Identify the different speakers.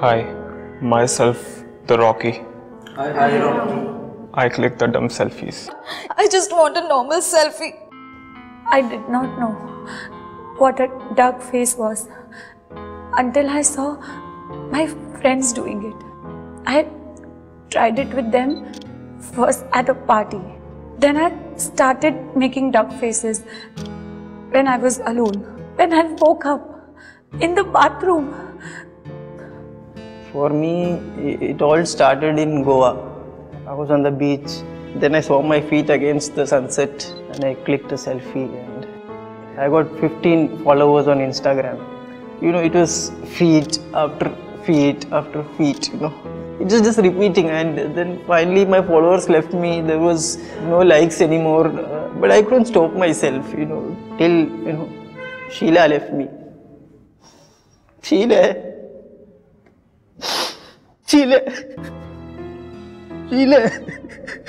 Speaker 1: Hi, myself, the Rocky.
Speaker 2: Hi, hi Rocky.
Speaker 1: I click the dumb selfies.
Speaker 3: I just want a normal selfie.
Speaker 4: I did not know what a duck face was until I saw my friends doing it. I tried it with them first at a party. Then I started making duck faces when I was alone. When I woke up in the bathroom.
Speaker 2: For me, it all started in Goa. I was on the beach. Then I saw my feet against the sunset and I clicked a selfie and I got 15 followers on Instagram. You know, it was feet after feet after feet, you know. It was just repeating and then finally my followers left me. There was no likes anymore. Uh, but I couldn't stop myself, you know, till, you know, Sheila left me. Sheila. Sheila. Sheila.